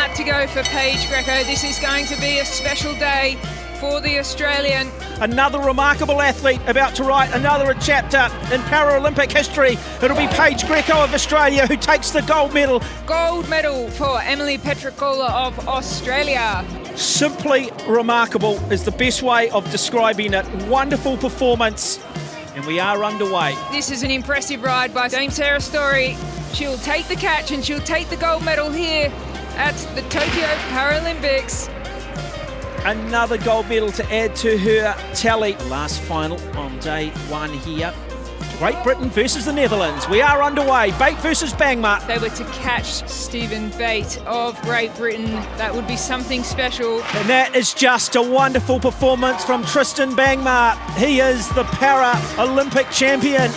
about to go for Paige Greco. This is going to be a special day for the Australian. Another remarkable athlete about to write another chapter in Paralympic history. It'll be Paige Greco of Australia who takes the gold medal. Gold medal for Emily Petricola of Australia. Simply remarkable is the best way of describing it. Wonderful performance. And we are underway. This is an impressive ride by Dame Sarah Storey. She'll take the catch and she'll take the gold medal here at the Tokyo Paralympics. Another gold medal to add to her tally. Last final on day one here. Great Britain versus the Netherlands. We are underway. Bate versus Bangma. They were to catch Stephen Bate of Great Britain. That would be something special. And that is just a wonderful performance from Tristan Bangma. He is the Para Olympic champion.